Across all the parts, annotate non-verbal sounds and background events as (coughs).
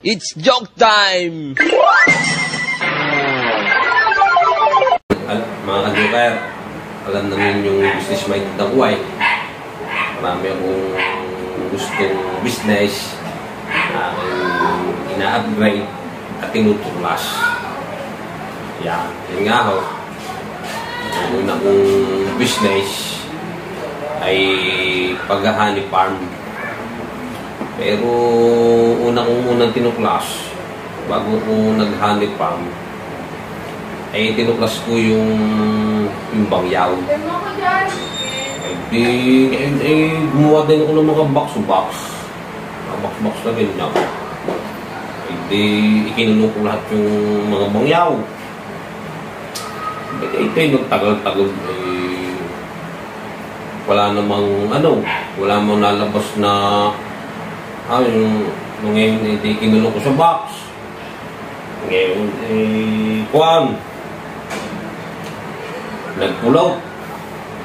It's joke time! Al mga kajoker, alam namin yung business minded ng buhay. Marami akong gustong business na aking ina-upgrade at tinutuklas. Yan, yun nga ho. Ang una kong business ay paghahani farm. Pero una kong unang tinuklas, bago ko nag-honey farm, ay tinuklas ko yung yung bangyaw. Ay di, ay, ay gumawa din ako ng mga box-box. Mga box-box na ganyan. Ay di, ikinulong ko lahat yung mga bangyaw. Ay, ay, ay nagtagal-tagal. Ay, wala namang ano, wala namang nalabas na ah, yung nung ngayon, eh, kinulong ko sa box. Ngayon, eh, kuwan, nagpulaw.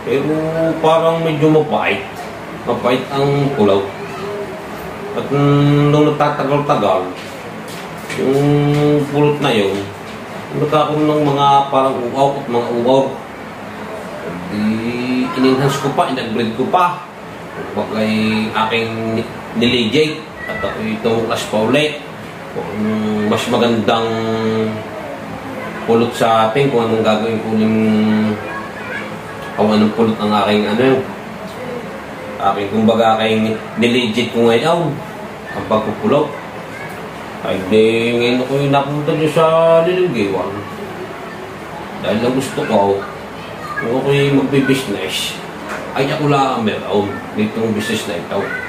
Pero parang medyo mapait. Mapait ang pulaw. At nung nagtatagal-tagal, yung pulot na yun, nagkakaroon ng mga parang uaw at mga uaw. Di, in-enhance ko pa, in-upgrade ko pa. Bagay aking ni- nilijay at ako itong as pa ulit. Kung mas magandang pulot sa atin kung anong gagawin ko ng kung anong pulot ang aking ano aking kumbaga aking nilegit ko ngayon ang pagpupulot. Ay di ngayon ako yung napunta niyo sa Liligiwan. Dahil lang gusto ko kung ako yung magbibusiness ay ako lang meron. Nitong business na ito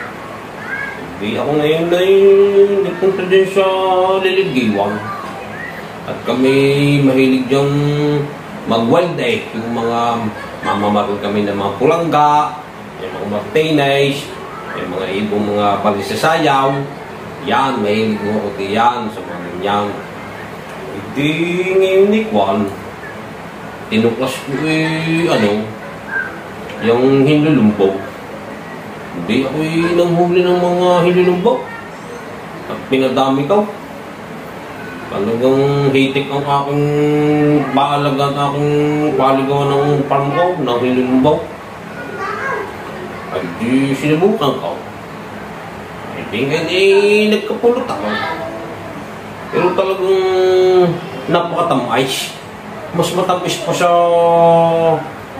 hindi ako ngayon ay nagpunta din sa Liligiwan at kami mahilig yung mag-wild eh. Yung mga mamamaroon kami ng mga pulangga, yung mga martinez, yung mga ibong mga palisasayaw. Yan, mahilig mo ako diyan sa mga ganyan. Hindi ngayon ni Kwan, tinuklas ko eh, ano, yung hinlulumbog. Hindi ako nanghuli ng mga hinlulumbog. At pinadami ko. Talagang hitik ang aking paalaga at aking paligawan ng farm ko, ng hinulumbaw. Ay di sinubukan ko. Ay di nga eh, nagkapulot ako. Pero talagang napakatamis. Mas matamis pa sa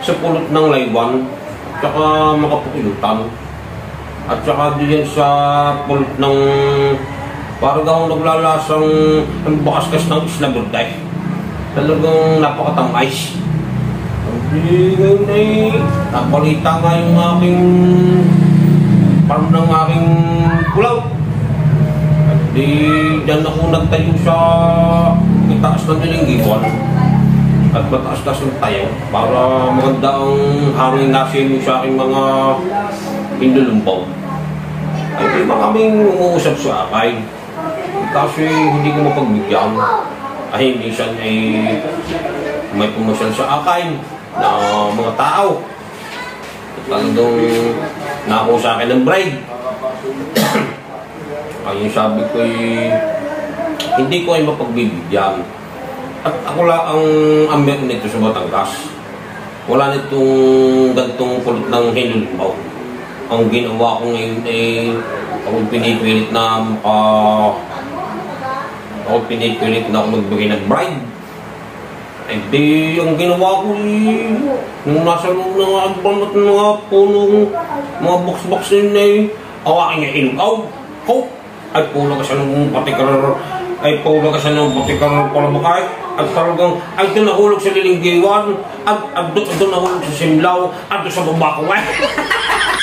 sa pulot ng laywan. Tsaka makapukulutan. At saka diyan sa pulot ng Parang daw naglalasang ang bakas ng isla burday. Talagang napakatamis. Hindi ngayon ay napalita nga yung aking parang ng aking pulaw. At di dyan ako nagtayo sa itaas ng nilinggiwan. At mataas-taas ng tayo para maganda ang hangin nasin sa aking mga indulumbaw. Ay di ba kaming umuusap sa akin? Kasi hindi ko mapagbigyan. Ay, minsan ay may pumasyal sa akin na mga tao. Talagang nako sa akin ng bride. (coughs) ay, sabi ko ay hindi ko ay mapagbibigyan. At ako lang ang amber nito sa Batangas. Wala nitong gantong kulot ng hinulbaw. Ang ginawa ko ngayon ay ako pinipilit na uh, ako pinipilit na ako magbigay ng bride. Eh di, ang ginawa ko eh, nung nasa loob ng album at mga punong, mga box-box yun eh, awakin niya ilugaw. Ho! Ay pula ka siya ng patikar, ay pula ka siya ng patikar palabakay. At talagang, ay doon nahulog sa lilinggiwan, at, at doon nahulog sa simlaw, at doon sa babako eh. (laughs)